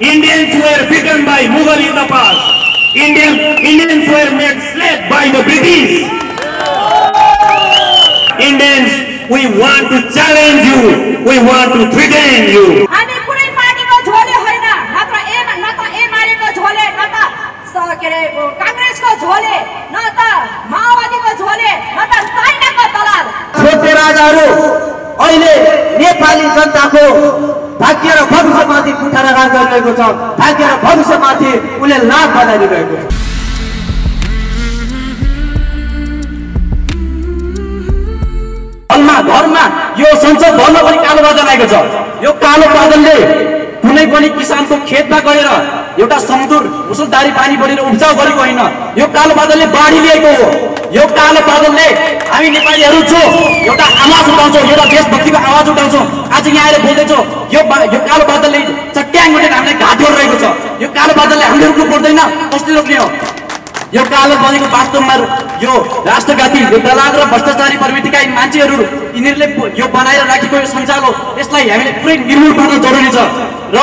Indians were beaten by Mughal in the past. Indian, Indians were made slave by the British. Indians, we want to challenge you. We want to threaten you. हामी कुनै पार्टीको झोले होइन मात्र ए न त एमालेको झोले न त स- के अरे ओ, काङ्ग्रेसको झोले न त माओवादीको झोले न त चाइनाको दलाल छोटे राजाहरू अहिले नेपाली जनताको भाग्य र भविष्यमाथि कुठाराघात गरिरहेको छ। भाग्य र भविष्यमाथि उसले लाभ बनाइदिरहेको छ। घरमा यो संसद भवनमा पनि कालो बादल आएको छ। यो कालो बादलले कुनै पनि किसानको खेतमा गएर एउटा समुद्र मुसलधारी पानी बढेर उब्जाउ गरेको होइन। यो कालो बादलले बाढी ल्याएको हो। यो कालो बादलले हामी नेपालीहरू छौँ एउटा आवाज आज यहाँ आएर बोल्दैछौँ। यो यो कालो बादलले चट्याङ उठेर हामीलाई घाट गरिरहेको छ। यो कालो बादलले हामीले रोक्नु पर्दैन। कसले रोक्ने हो। यो कालो बनेको वास्तवमा यो राष्ट्रघाती यो दलाल र भ्रष्टाचारी प्रवृत्तिका यी मान्छेहरू यिनीहरूले यो बनाएर राखेको यो सञ्जाल हो। यसलाई हामीले पुरै निर्मूल पार्न जरुरी छ। र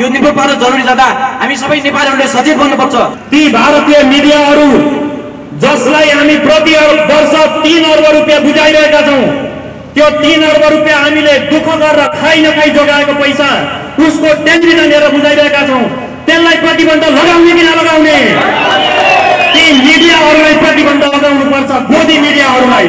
यो निर्मूल पार्न जरुरी जाँदा हामी सबै नेपालीहरूले सचेत बन्नुपर्छ। ती भारतीय मिडियाहरू जसलाई हामी प्रति वर्ष तिन अर्ब रुपियाँ बुझाइरहेका छौँ त्यो तिन अर्ब रुपियाँ हामीले दुःख गरेर खाइ नखाइ जोगाएको पैसा उसको टेलिभिजन हेरेर बुझाइरहेका छौँ। त्यसलाई प्रतिबन्ध लगाउने कि नलगाउने? ती मिडियाहरूलाई प्रतिबन्ध लगाउनु पर्छ गोदी मिडियाहरूलाई।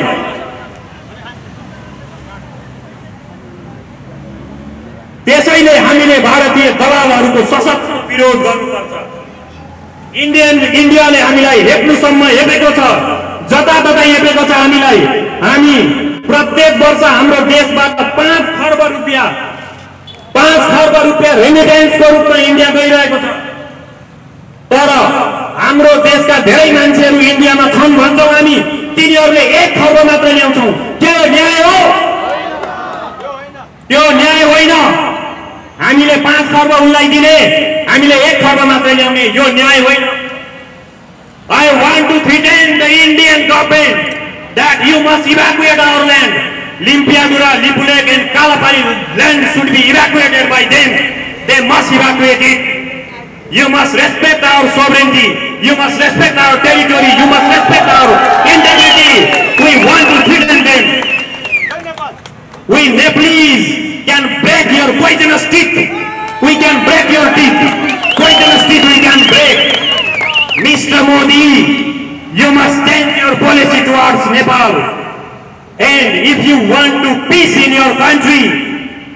त्यसैले हामीले भारतीय दलालहरूको सशक्त विरोध गर्नुपर्छ। इन्डियन इन्डियाले हामीलाई हेप्नुसम्म हेपेको छ जताततै हेपेको छ हामीलाई। हामी प्रत्येक वर्ष हाम्रो देशबाट पाँच खर्ब रुपियाँ पाँच खर्ब रुपियाँ रेमिटेन्सको रूपमा इन्डिया गइरहेको छ। तर हाम्रो देशका धेरै मान्छेहरू इन्डियामा छन् भन्छौँ हामी तिनीहरूले एक खर्ब मात्र ल्याउँछौँ। त्यो न्याय हो। त्यो न्याय होइन। हामीले पाँच खर्ब उसलाई दिने हामीले एक खर्ब मात्रै ल्याउने यो न्याय होइन। I want to threaten the Indian government that you must evacuate our land. Limpiadura, Lipulek and Kalapari land should be evacuated by them. They must evacuate it. You must respect our sovereignty. You must respect our territory. You must respect our integrity. We want to threaten them. We Nepalese can break your poisonous And if you want to peace in your country,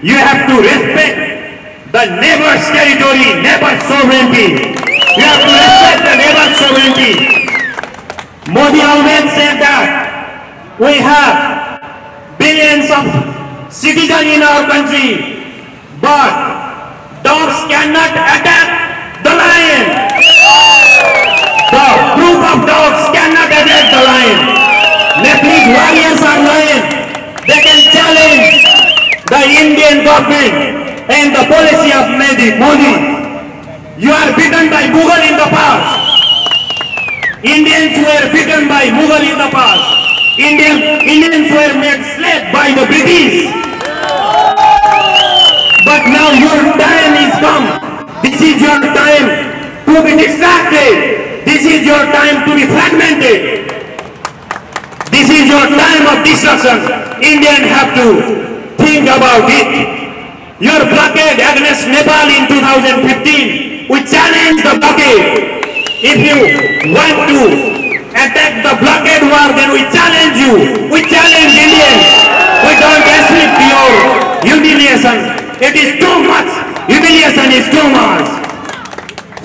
you have to respect the neighbor's territory, neighbor's sovereignty. You have to respect the neighbor's sovereignty. Modi always said that we have billions of citizens in our country, but dogs cannot attack the lion. The group of dogs cannot attack the lion. Nepalese warriors are lion. They can challenge the Indian government and the policy of Modi. You are beaten by Mughal in the past. Indians were beaten by Mughal in the past. Indian, Indians were made slave by the British. But now your time is come. This is your time to be distracted. This is your time to be fragmented. Is your time of destruction. Indians have to think about it. Your blockade against Nepal in 2015, we challenge the blockade. If you want to attack the blockade war, then we challenge you. We challenge Indians. We don't accept your humiliation. It is too much. Humiliation is too much.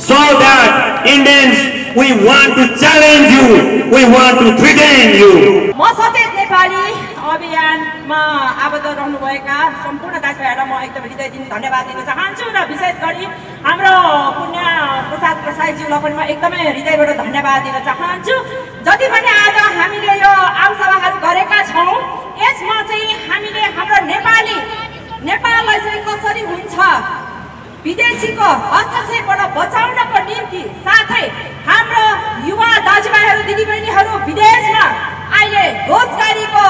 So that Indians, we want to challenge you. We want to threaten you. म सचेत नेपाली अभियानमा आबद्ध रहनुभएका सम्पूर्ण दाजुभाइहरूलाई म एकदम हृदयदेखि धन्यवाद दिन चाहन्छु र विशेष गरी हाम्रो पुण्य प्रसाद प्रसादज्यूलाई पनि म एकदमै हृदयबाट धन्यवाद दिन चाहन्छु जति पनि आज हामीले यो आमसभाहरू गरेका छौँ यसमा चाहिँ हामीले हाम्रो नेपाली नेपाललाई चाहिँ कसरी हुन्छ विदेशीको हस्तक्षेपबाट बचाउनको निम्ति साथै हाम्रो युवा दाजुभाइहरू दिदीबहिनीहरू विदेशमा अहिले रोजगारीको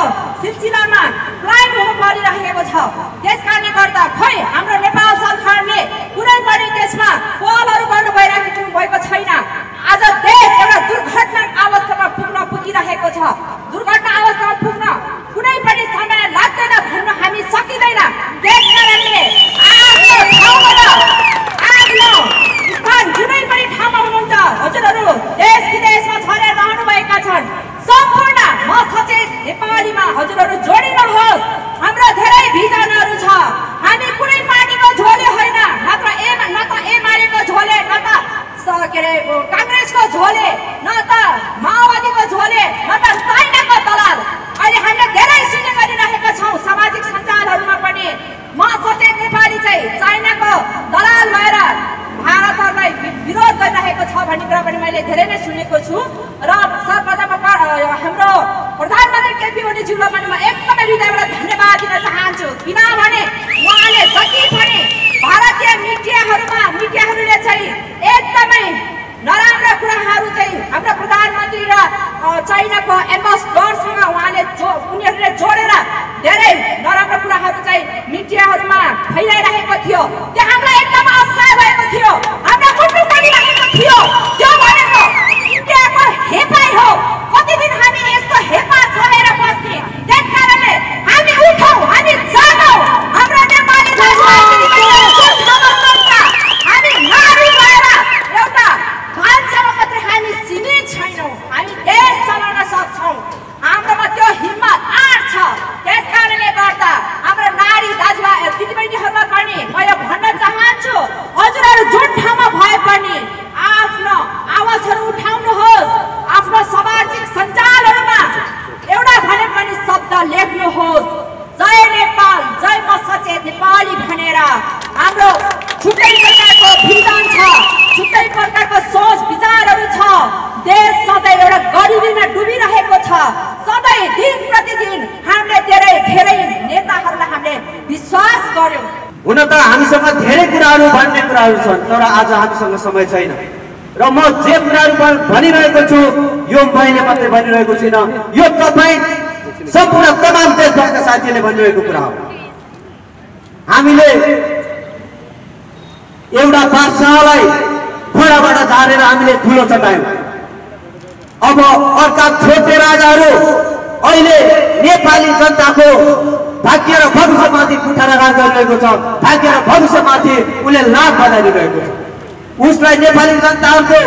कुराहरू छन् तर आज हामीसँग समय छैन। र म जे कुराहरू भन्- भनिरहेको छु यो मैले मात्रै भनिरहेको छुइनँ। यो तपाईँ सम्पूर्ण तमाम देशभरका साथीहरूले भनिरहेको कुरा हो। हामीले एउटा बादशाहलाई घोडाबाट झारेर हामीले ठुलो चटायौँ अब अर्का छोटे राजाहरू अहिले नेपाली जनताको भाग्य र भविष्यमाथि कुठाराघात गरिरहेको छ भाग्य र भविष्यमाथि उसले लाभ बजाइरहेको छ उसलाई नेपाली जनताहरूको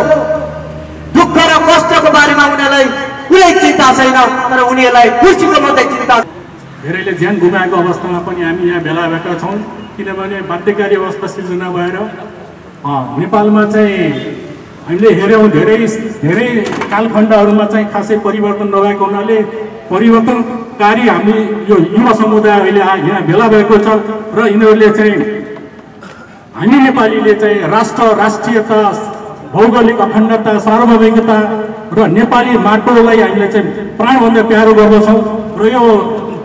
दुःख र कष्टको बारेमा उनीहरूलाई कुनै चिन्ता छैन तर उनीहरूलाई खुसीको मात्रै चिन्ता। धेरैले ज्यान गुमाएको अवस्थामा पनि हामी यहाँ भेला भएका छौँ किनभने बाध्यकारी अवस्था सिर्जना भएर नेपालमा चाहिँ हामीले हेऱ्यौँ धेरै धेरै कालखण्डहरूमा चाहिँ खासै परिवर्तन नभएको हुनाले परिवर्तनकारी हामी यो युवा समुदाय अहिले यहाँ भेला भएको छ र यिनीहरूले चाहिँ हामी नेपालीले चाहिँ राष्ट्र राष्ट्रियता भौगोलिक अखण्डता सार्वभौमिकता र नेपाली माटोलाई हामीले चाहिँ प्राणभन्दा प्यारो गर्दछौँ र यो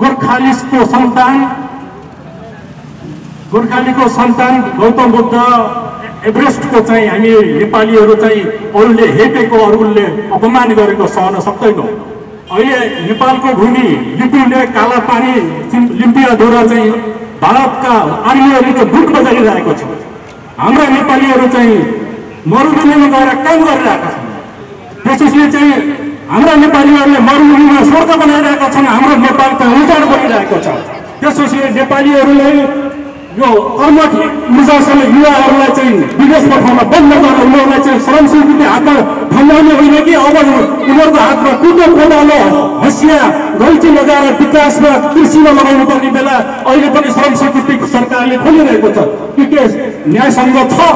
गोर्खालिसको सन्तान गोर्खालीको सन्तान गौतम बुद्ध एभरेस्टको चाहिँ हामी नेपालीहरू चाहिँ अरूले हेपेको अरूले अपमान गरेको सहन सक्दैनौँ अहिले नेपालको भूमि लिम्पिउने काला पानी लिम्पियाद्वारा चाहिँ भारतका आर्मीहरूले बुट बजाइरहेको छ। हाम्रा नेपालीहरू चाहिँ मरुभूमिमा गएर काम गरिरहेका छन्। त्यसैले चाहिँ हाम्रा नेपालीहरूले मरुभूमिमा स्वर्ग बनाइरहेका छन् हाम्रो नेपाल चाहिँ उजाड गरिरहेको छ। त्यसपछि नेपालीहरूलाई यो कर्मठ ऊर्जासँग युवाहरूलाई चाहिँ विदेश पठाउन बन्द गरेर उनीहरूलाई चाहिँ श्रम स्वीकृति हातमा थमाउने होइन कि अब उनीहरूको हातमा कुदो कोदालो हँसिया गल्ती लगाएर विकासमा कृषिमा लगाउनु पर्ने बेला अहिले पनि श्रम स्वीकृति सरकारले खोलिरहेको छ। कि के न्यायसङ्ग छ।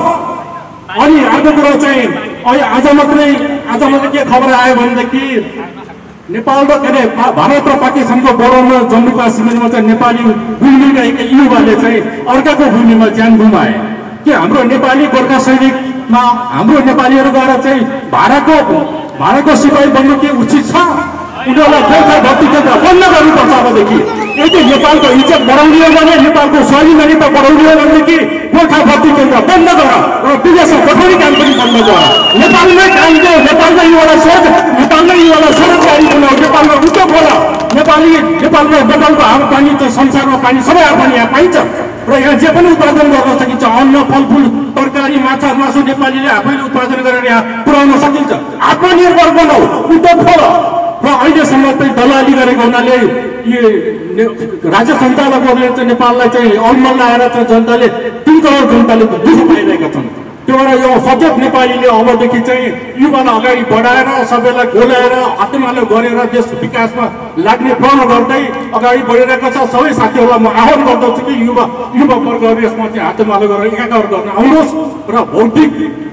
अनि अर्को कुरो चाहिँ आज मात्रै आज मात्रै के खबर आयो भनेदेखि नेपाल र के अरे भारत र पाकिस्तानको बोर्डरमा जम्मू काश्मीरमा चाहिँ नेपाली भूमिका युवाले चाहिँ अर्काको भूमिमा ज्यान गुमाए। के हाम्रो नेपाली गोर्खा सैनिकमा हाम्रो नेपालीहरू चाहिँ भाडाको भाडाको सिपाही बन्नु के उचित छ? उनीहरूलाई गोर्खा भर्ती केन्द्र बन्द गर्नुपर्छ अबदेखि। यदि नेपालको इज्जत बढाउने हो भने नेपालको स्वाभिमानिता बढाउने हो भनेदेखि गोर्खा भर्ती केन्द्र बन्द गर र विदेशमा पठाउने काम पनि बन्द गर। नेपालमै काम दियो नेपालमै युवालाई सोच नेपालमै युवालाई स्वरोजगारी बनाऊ नेपालमा उद्योग होला नेपाली नेपालमा नेपालको हावा पानी त संसारमा पानी सबै हावा यहाँ पाइन्छ। र यहाँ जे पनि उत्पादन गर्न सकिन्छ अन्न फलफुल तरकारी माछा मासु नेपालीले आफैले उत्पादन गरेर यहाँ पुर्याउन सकिन्छ। आत्मनिर्भर बनाऊ उद्योग खोल। र अहिलेसम्म चाहिँ दलाली गरेको हुनाले यो राज्य सञ्चालकहरूले चाहिँ नेपाललाई चाहिँ अलमल लगाएर चाहिँ जनताले तिन करोड जनताले दुःख पाइरहेका छन्। त्यो भएर यो सचेत नेपालीले अबदेखि चाहिँ युवालाई अगाडि बढाएर सबैलाई गोलाएर हातेमालो गरेर देश विकासमा लाग्ने प्रण गर्दै अगाडि बढिरहेको छ। सबै साथीहरूलाई म आह्वान गर्दछु कि युवा युवा वर्गहरू यसमा चाहिँ हातेमालो गरेर एकाकार गर्न आउनुहोस् र भौतिक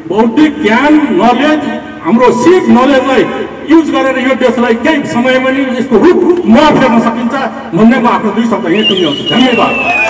बौद्धिक ज्ञान नलेज हाम्रो सिप नलेजलाई युज गरेर यो देशलाई केही समयमा नै यसको रूप म फेर्न सकिन्छ भन्ने म आफ्नो दुई शब्द यहीँ टुङ्ग्याउँछु धन्यवाद।